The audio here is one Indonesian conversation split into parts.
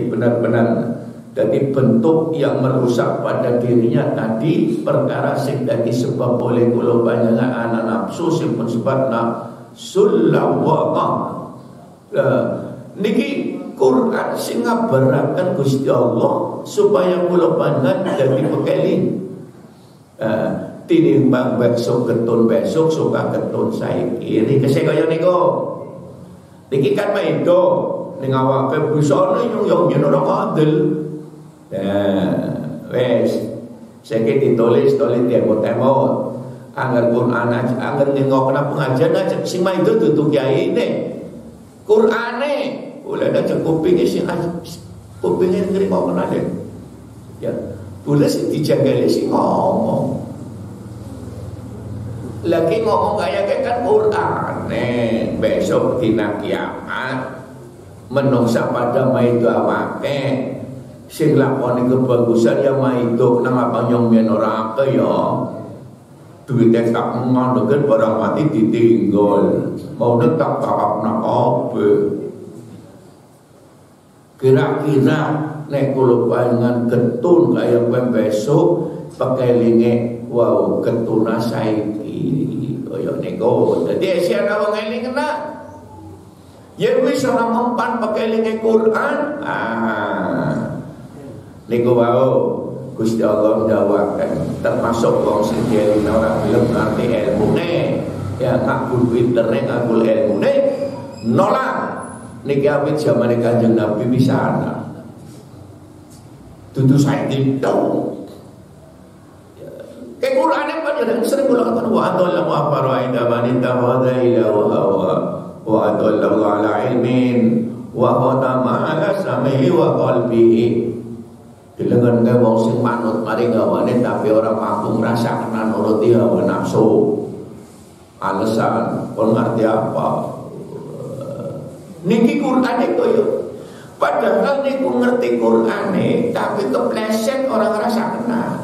benar-benar jadi bentuk yang merusak pada dirinya tadi perkara sing dadi sebab oleh kula panjenengan anak nafsu sing pun sebab nafsul lawaqah. Niki Quran sing ngabaraken Gusti Allah supaya kula panjenengan dadi pekeling. Uh, tinimbang besok ketun besok suka ketun saiki. Kese kaya niku. Niki kan maido ning awake busane yung yung yen ora kadel. Ya, wes. Saya ditulis tulis temot. Angger Quran aja, angger nengok kena pengajian aja. Si mah itu tutup kiai ini. Qurane, boleh ada kupingnya si kupingnya ngeri mau kena deh. Ya, boleh sih dijaga si ngomong. Lagi ngomong kayak kan Quran besok tina kiamat menungsa pada maitu awake. Sing lakoni kebagusan ya maido nang apa nyong men ora akeh ya. Duwite tak ngandegen barang mati ditinggal. Mau tak kakak nak apa kira-kira nek kula panjenengan ketun kaya kowe besok pakai linge wow ketuna saiki. Kaya niku. Dadi esi ana wong eling kena ya wis ora mempan pakai linge Quran ah. Niku wau Gusti Allah ndawakan termasuk wong sing dielina ora gelem ngerti ilmune. Ya ngakul pintere ngakul ilmune. Nolak. Niki awit zamane Kanjeng Nabi bisa ana. Dudu saiki tok Kayak Quran yang panjang sering kula katakan wa adalla wa faraida man ittakhadha ila wa hawa wa ala ilmin wa khatama ala samihi wa qalbihi Dilengan ke wong sing manut mari gawane tapi orang mampu ngrasakna nuruti hawa nafsu. Alasan kon ngerti apa? Niki Quran itu yuk. Padahal niku ngerti Quran tapi kepleset orang rasa kena.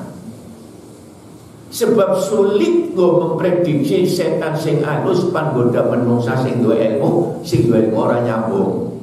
Sebab sulit gue memprediksi setan sing alus pan goda menungsa sing ilmu, sing ilmu orang nyambung.